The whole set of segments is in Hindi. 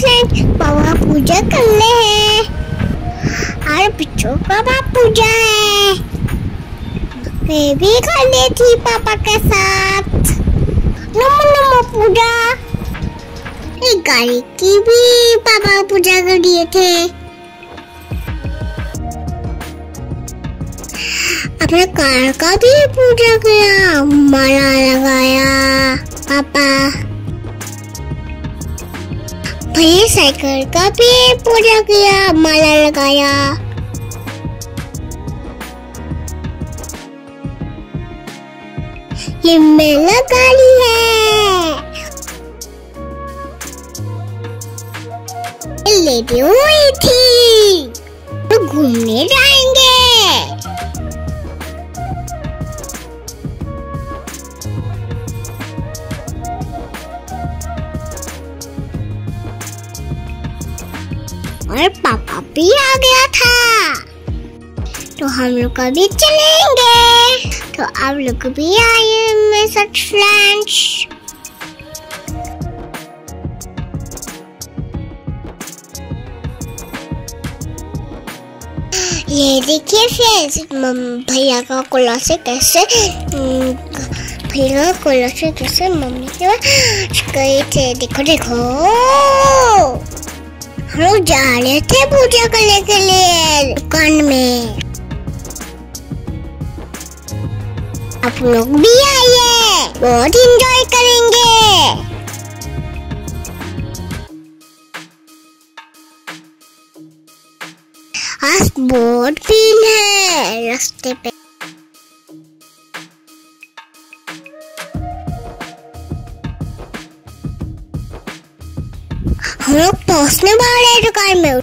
फ्रेंड पापा पूजा कर रहे हैं। बच्चों का बाप पूजा है। मैं भी कर ली थी पापा के साथ। नमो नमो पूजा। एक गाड़ी की भी पापा पूजा कर दिए थे। अपने कार का भी पूजा किया, माला लगाया, पापा। भैया साइकिल का भी पूजा किया, माला लगाया। ये मेला गाड़ी है। लेडी हुई थी। तो घूमने जाएँगे। और पापा भी आ गया था। तो हम लोग कभी चलेंगे। तो आप लोग भी आए मेरे साथ फ्रेंड्स ये देखिए फ्रेंड्स भैया का कोला से कैसे हम्म, भैया कोला से कैसे मम्मी के पास गए थे। देखो देखो। लोग जा रहे थे पूजा करने के लिए दुकान में। आप लोग भी आइए, बहुत इंजॉय करेंगे। आज बहुत भीड़ है रास्ते पे। हम लोग पहुँचने वाले हैं दुकान में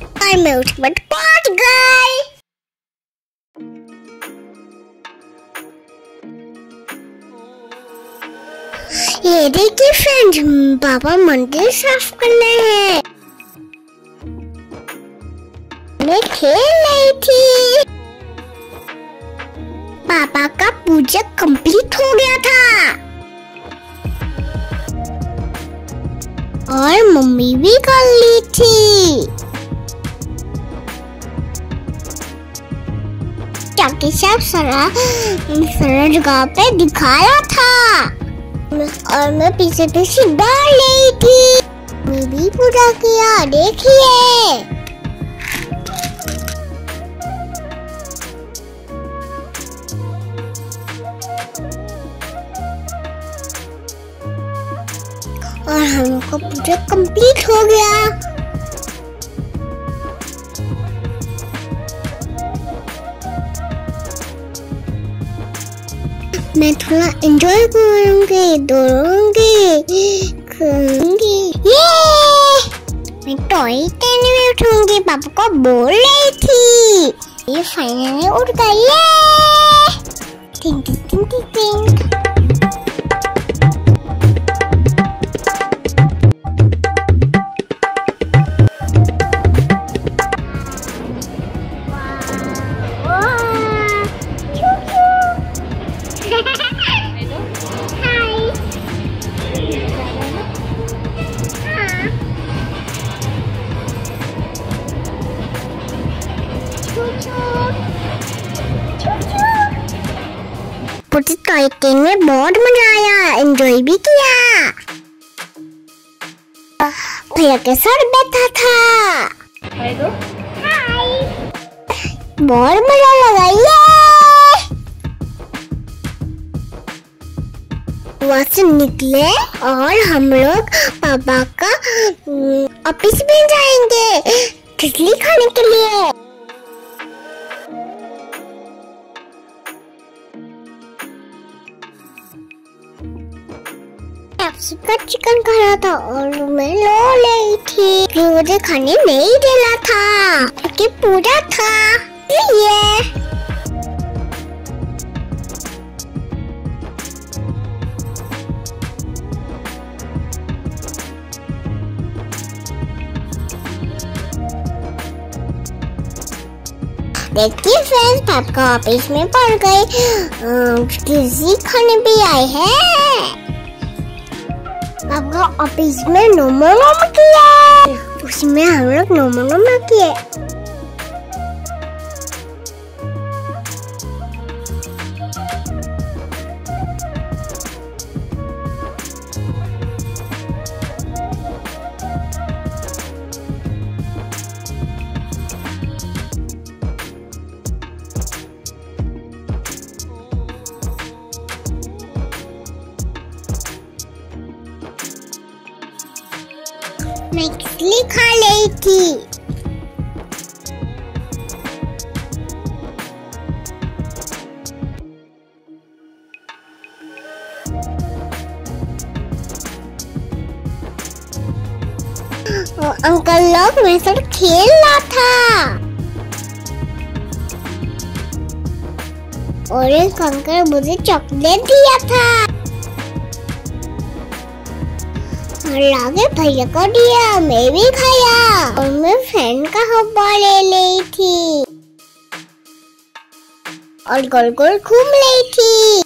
दुकान में उठ, बट पहुँच गए। ये देखिए फ्रेंड्स पापा मंदिर साफ़ कर रहे हैं। मैं खेल रही थी। पापा का पूजा कंप्लीट हो गया था। और मम्मी भी कर ली थी। चाकी साहब सारा सारा जगह पे दिखाया था। और मैं पीछे पीछे डाल रही थी। मैं भी पूजा किया, देखिए। और हम लोग का पूजा कंप्लीट हो गया। मैं थोड़ा एंजॉय करूँगी दौड़ूँगी ये मैं टॉय ट्रेन में उठूँगी, पापा को बोल रही थी। ये फाइनली उठ गई। टिंग टिंग टिंग पुटी टॉय ट्रेन में बहुत मज़ा आया एंजॉय भी किया भैया के साथ बैठा था बहुत मज़ा लगा ये वहाँ से निकले और हम लोग पापा का ऑफ़िस में जाएँगे खिचड़ी खाने के लिए का चिकन खाना था और मैं लो ली थी। कि मुझे खाने नहीं देना था, क्योंकि पूजा था। ये। देखिए फ्रेंड्स पापा ऑफ़िस में पड़ गए किसी खाने भी आए हैं। आपका ऑफ़िस में नोमो नोम किया उसमें हम लोग नोमो नोम किए मैं इसलिए खा ली थी अंकल लोग मेरे साथ खेल रहा था। और एक अंकल मुझे चॉकलेट दिया था। लागे भैया को दिया, मैं भी खाया। और मैं फ्रेंड का हब्बा ले ली थी। और गोल गोल घूम ली थी।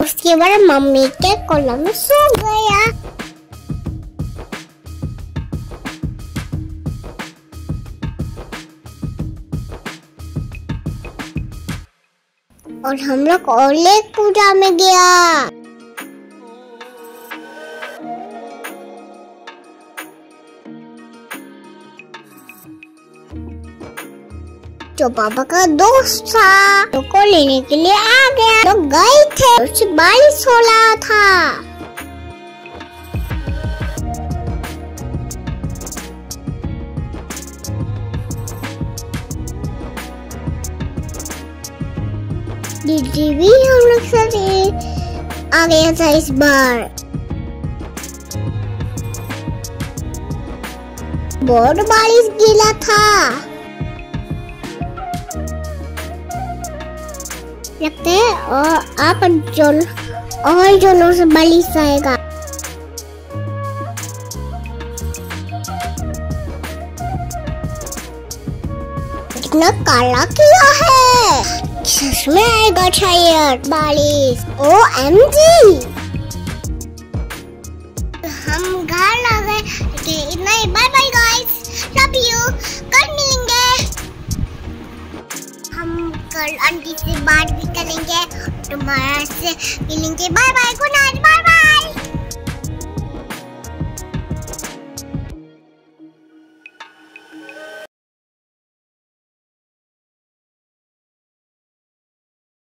उसके बाद मम्मी के कोला में सो गया। और हम लोग और लेक पूजा में गया। जो पापा का दोस्त था। तो को लेने के लिए आ गया। तो गए थे। उससे बारिश हो रहा था। दीदी भी हम लोग साथ आ गया था इस बार। बहुत बारिश गिला था। लगता है और आप जो और जोनों से बारिश आएगा कितना काला किया है। सच आएगा शायद बारिश। ओ एम जी हम घर आ गए। इतना ही। Bye bye guys love you कल आंटी से बात भी करेंगे तुम्हारा से मिलेंगे। Bye bye good night bye